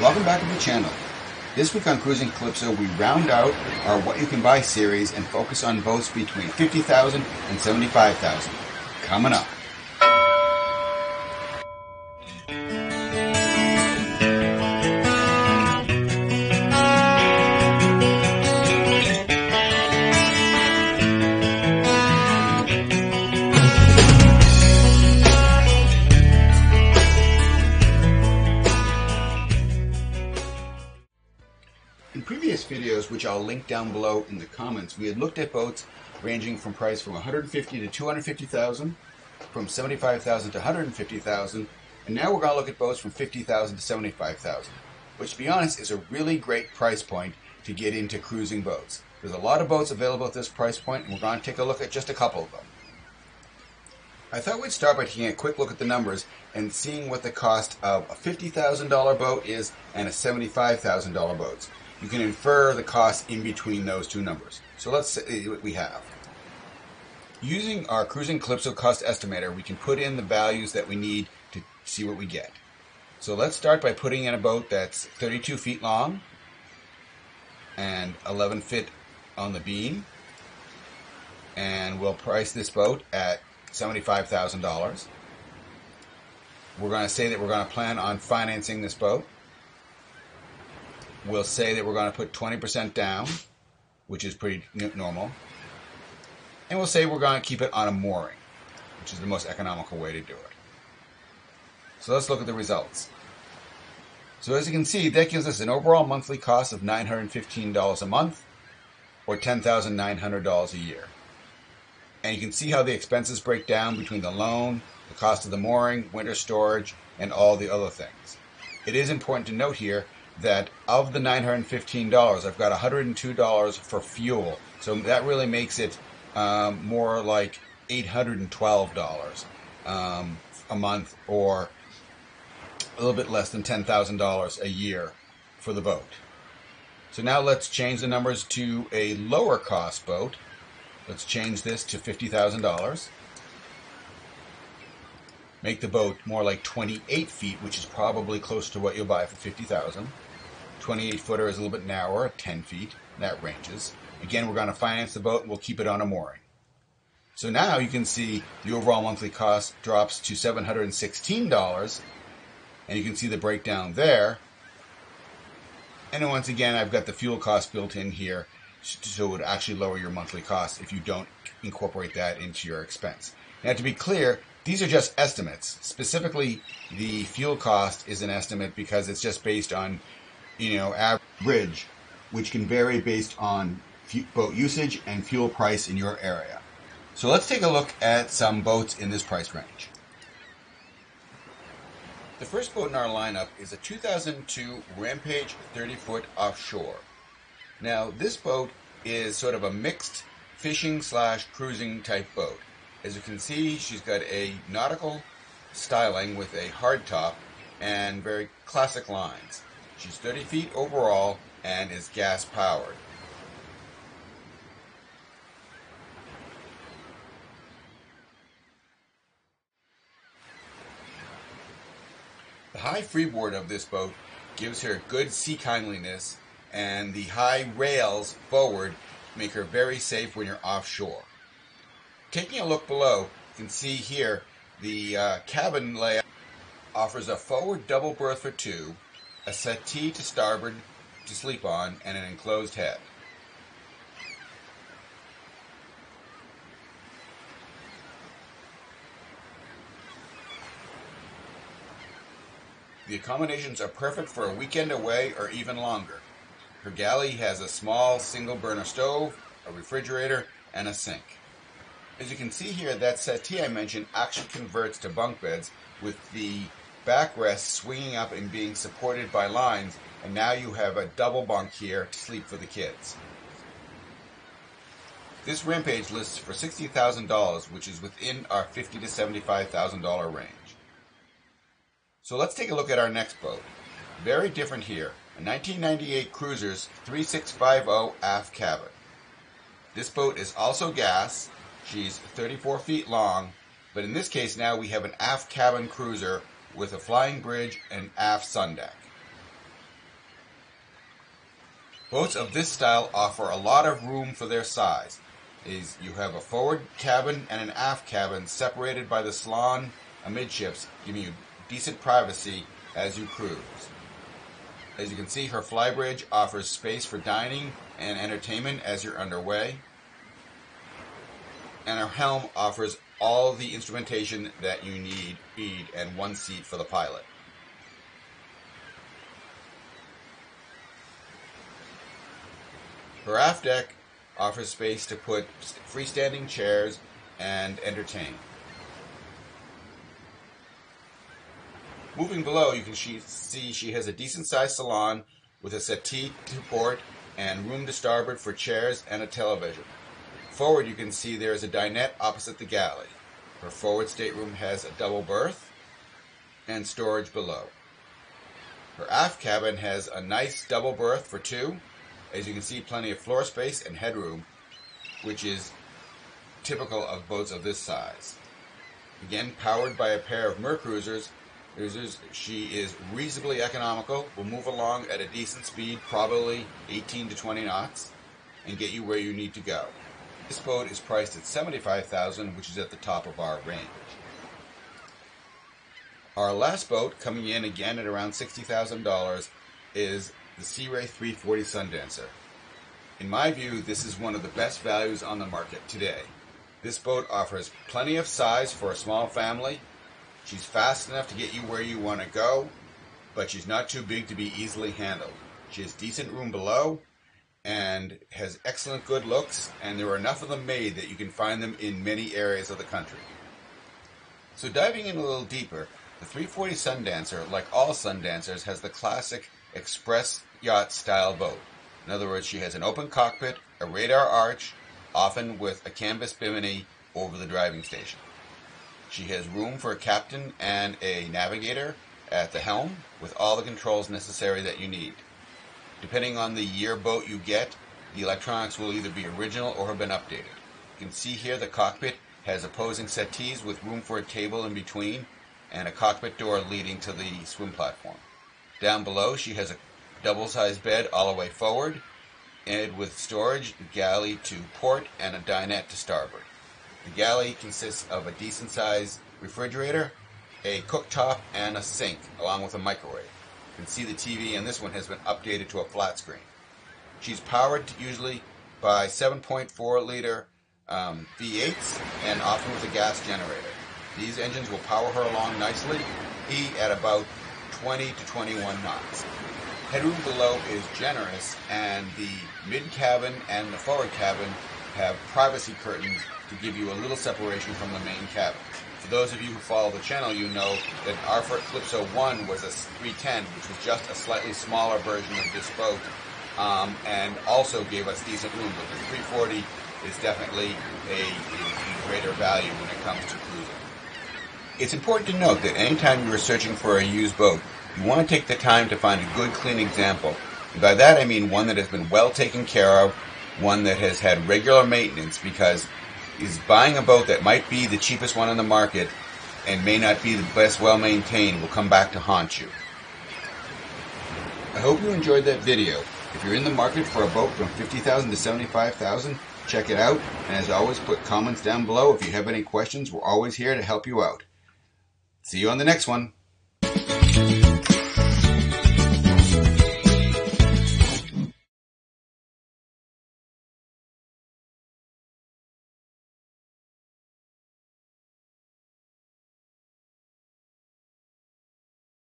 Welcome back to the channel. This week on Cruising Calypso, we round out our What You Can Buy series and focus on boats between 50000 and 75000 Coming up. Which I'll link down below in the comments, we had looked at boats ranging from price from 150 to 250,000, from 75,000 to 150,000, and now we're going to look at boats from 50,000 to 75,000, which to be honest is a really great price point to get into cruising boats. There's a lot of boats available at this price point, and we're going to take a look at just a couple of them. I thought we'd start by taking a quick look at the numbers and seeing what the cost of a $50,000 boat is and a $75,000 boat. You can infer the cost in between those two numbers. So let's say what we have. Using our Cruising Calypso cost estimator, we can put in the values that we need to see what we get. So let's start by putting in a boat that's 32 feet long and 11 feet on the beam. And we'll price this boat at $75,000. We're going to say that we're going to plan on financing this boat. We'll say that we're going to put 20% down, which is pretty normal. And we'll say we're going to keep it on a mooring, which is the most economical way to do it. So let's look at the results. So as you can see, that gives us an overall monthly cost of $915 a month or $10,900 a year. And you can see how the expenses break down between the loan, the cost of the mooring, winter storage, and all the other things. It is important to note here that of the $915, I've got $102 for fuel. So that really makes it um, more like $812 um, a month or a little bit less than $10,000 a year for the boat. So now let's change the numbers to a lower cost boat. Let's change this to $50,000. Make the boat more like 28 feet, which is probably close to what you'll buy for 50,000. 28 footer is a little bit narrower, 10 feet. That ranges. Again, we're going to finance the boat and we'll keep it on a mooring. So now you can see the overall monthly cost drops to $716, and you can see the breakdown there. And once again, I've got the fuel cost built in here, so it would actually lower your monthly cost if you don't incorporate that into your expense. Now, to be clear, these are just estimates. Specifically, the fuel cost is an estimate because it's just based on, you know, average, which can vary based on boat usage and fuel price in your area. So let's take a look at some boats in this price range. The first boat in our lineup is a 2002 Rampage 30 foot offshore. Now, this boat is sort of a mixed fishing slash cruising type boat. As you can see, she's got a nautical styling with a hard top and very classic lines. She's 30 feet overall and is gas powered. The high freeboard of this boat gives her good sea kindliness, and the high rails forward make her very safe when you're offshore. Taking a look below, you can see here the uh, cabin layout offers a forward double berth for two, a settee to starboard to sleep on, and an enclosed head. The accommodations are perfect for a weekend away or even longer. Her galley has a small single burner stove, a refrigerator, and a sink. As you can see here, that settee I mentioned actually converts to bunk beds with the backrest swinging up and being supported by lines, and now you have a double bunk here to sleep for the kids. This Rampage lists for $60,000, which is within our $50 to $75,000 range. So let's take a look at our next boat. Very different here. A 1998 Cruisers 3650 aft cabin. This boat is also gas. She's 34 feet long, but in this case now we have an aft cabin cruiser with a flying bridge and aft sun deck. Boats of this style offer a lot of room for their size. Is you have a forward cabin and an aft cabin separated by the salon amidships, giving you decent privacy as you cruise. As you can see, her flybridge offers space for dining and entertainment as you're underway. And her helm offers all the instrumentation that you need, need and one seat for the pilot. Her aft deck offers space to put freestanding chairs and entertain. Moving below, you can see she has a decent sized salon with a settee to port and room to starboard for chairs and a television. Forward, you can see there is a dinette opposite the galley. Her forward stateroom has a double berth and storage below. Her aft cabin has a nice double berth for two as you can see, plenty of floor space and headroom, which is typical of boats of this size. Again, powered by a pair of Mercruisers, she is reasonably economical, will move along at a decent speed, probably 18 to 20 knots, and get you where you need to go. This boat is priced at 75000 which is at the top of our range. Our last boat, coming in again at around $60,000, is the Sea Ray 340 Sundancer. In my view, this is one of the best values on the market today. This boat offers plenty of size for a small family. She's fast enough to get you where you want to go, but she's not too big to be easily handled. She has decent room below and has excellent good looks, and there are enough of them made that you can find them in many areas of the country. So diving in a little deeper, the 340 Sundancer, like all Sundancers, has the classic express yacht style boat. In other words, she has an open cockpit, a radar arch, often with a canvas bimini over the driving station. She has room for a captain and a navigator at the helm with all the controls necessary that you need. Depending on the year boat you get, the electronics will either be original or have been updated. You can see here the cockpit has opposing settees with room for a table in between and a cockpit door leading to the swim platform. Down below she has a double-sized bed all the way forward, and with storage, galley to port, and a dinette to starboard. The galley consists of a decent-sized refrigerator, a cooktop, and a sink, along with a microwave. Can see the TV, and this one has been updated to a flat screen. She's powered usually by 7.4 liter um, V8s and often with a gas generator. These engines will power her along nicely, E at about 20 to 21 knots. Headroom below is generous, and the mid cabin and the forward cabin have privacy curtains to give you a little separation from the main cabin. Those of you who follow the channel, you know that our Calypso 1 was a 310, which was just a slightly smaller version of this boat, um, and also gave us decent room. But the 340 is definitely a, a greater value when it comes to cruising. It's important to note that anytime you are searching for a used boat, you want to take the time to find a good, clean example. And by that I mean one that has been well taken care of, one that has had regular maintenance because is buying a boat that might be the cheapest one on the market and may not be the best well maintained will come back to haunt you. I hope you enjoyed that video. If you're in the market for a boat from 50000 to 75000 check it out. And as always, put comments down below if you have any questions. We're always here to help you out. See you on the next one.